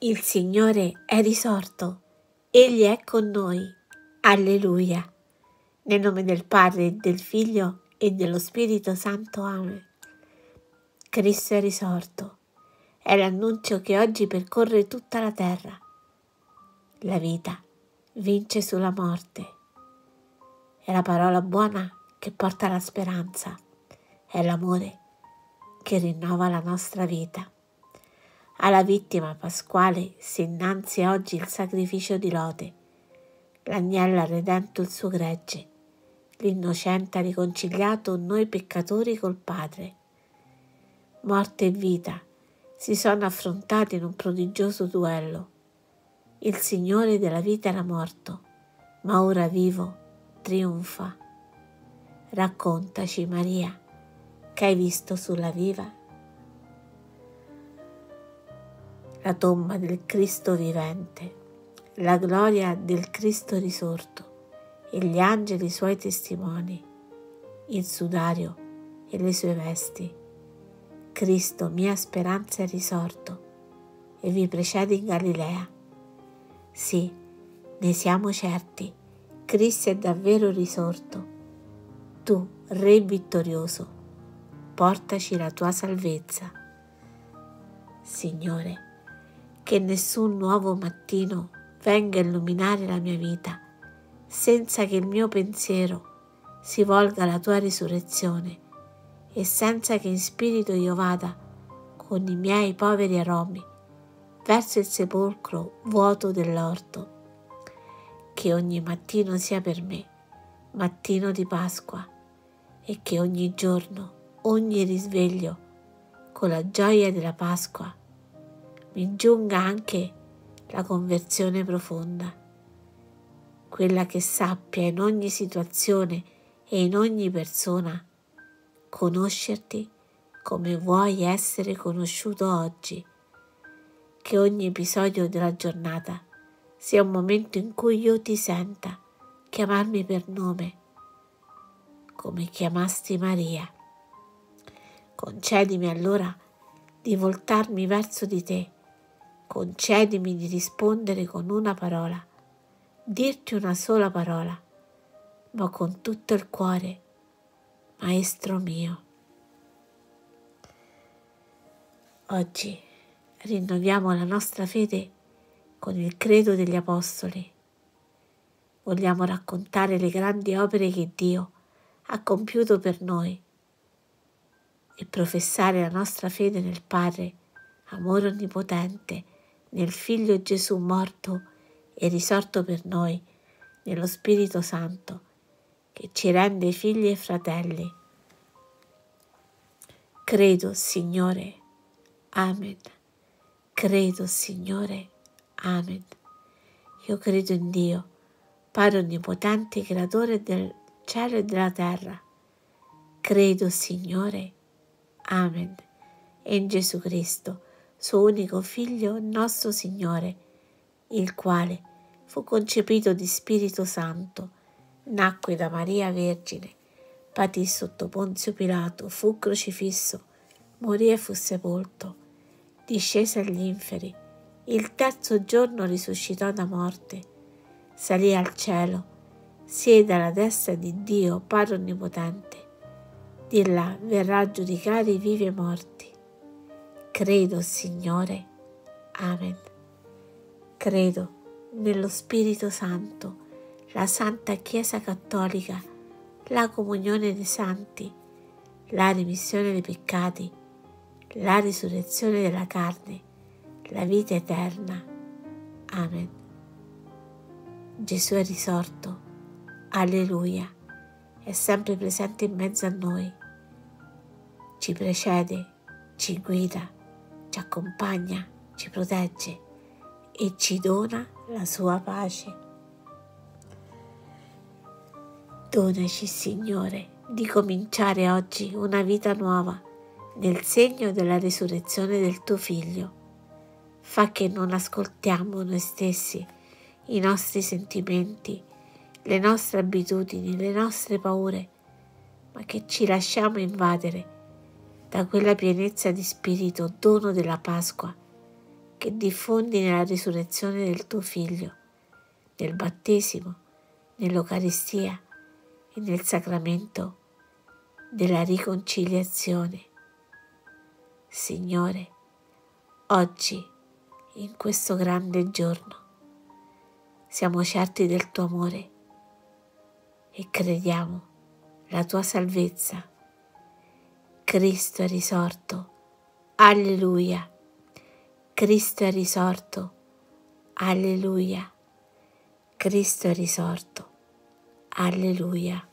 Il Signore è risorto, Egli è con noi. Alleluia. Nel nome del Padre, del Figlio e dello Spirito Santo. Amen. Cristo è risorto. È l'annuncio che oggi percorre tutta la terra. La vita vince sulla morte. È la parola buona che porta la speranza. È l'amore che rinnova la nostra vita. Alla vittima pasquale si innanzi oggi il sacrificio di lode. L'agnello ha redento il suo gregge. L'innocente ha riconciliato noi peccatori col Padre. Morte e vita si sono affrontati in un prodigioso duello. Il Signore della vita era morto, ma ora vivo trionfa. Raccontaci, Maria, che hai visto sulla viva. La tomba del Cristo vivente, la gloria del Cristo risorto e gli angeli suoi testimoni, il sudario e le sue vesti Cristo, mia speranza, è risorto e vi precede in Galilea. Sì, ne siamo certi, Cristo è davvero risorto. Tu, Re vittorioso, portaci la tua salvezza. Signore, che nessun nuovo mattino venga a illuminare la mia vita senza che il mio pensiero si volga alla tua risurrezione e senza che in spirito io vada con i miei poveri aromi verso il sepolcro vuoto dell'orto. Che ogni mattino sia per me mattino di Pasqua e che ogni giorno, ogni risveglio, con la gioia della Pasqua, mi giunga anche la conversione profonda, quella che sappia in ogni situazione e in ogni persona conoscerti come vuoi essere conosciuto oggi, che ogni episodio della giornata sia un momento in cui io ti senta chiamarmi per nome, come chiamasti Maria. Concedimi allora di voltarmi verso di te, concedimi di rispondere con una parola, dirti una sola parola, ma con tutto il cuore Maestro mio. Oggi rinnoviamo la nostra fede con il credo degli Apostoli. Vogliamo raccontare le grandi opere che Dio ha compiuto per noi e professare la nostra fede nel Padre, amore onnipotente, nel Figlio Gesù morto e risorto per noi, nello Spirito Santo che ci rende figli e fratelli. Credo, Signore. Amen. Credo, Signore. Amen. Io credo in Dio, Padre Onnipotente, Creatore del cielo e della terra. Credo, Signore. Amen. E in Gesù Cristo, suo unico Figlio, nostro Signore, il quale fu concepito di Spirito Santo, nacque da Maria Vergine, patì sotto Ponzio Pilato, fu crocifisso, morì e fu sepolto, discese agli inferi, il terzo giorno risuscitò da morte, salì al cielo, siede alla destra di Dio Padre Onnipotente, di là verrà a giudicare i vivi e i morti. Credo, Signore. Amen. Credo nello Spirito Santo la Santa Chiesa Cattolica, la comunione dei santi, la remissione dei peccati, la risurrezione della carne, la vita eterna. Amen. Gesù è risorto. Alleluia. È sempre presente in mezzo a noi. Ci precede, ci guida, ci accompagna, ci protegge e ci dona la sua pace. Donaci, Signore, di cominciare oggi una vita nuova nel segno della risurrezione del tuo Figlio. Fa che non ascoltiamo noi stessi, i nostri sentimenti, le nostre abitudini, le nostre paure, ma che ci lasciamo invadere da quella pienezza di spirito, dono della Pasqua, che diffondi nella risurrezione del tuo Figlio, nel battesimo, nell'Eucaristia e nel sacramento della riconciliazione. Signore, oggi, in questo grande giorno, siamo certi del tuo amore e crediamo la tua salvezza. Cristo è risorto. Alleluia. Cristo è risorto. Alleluia. Cristo è risorto. Alleluia.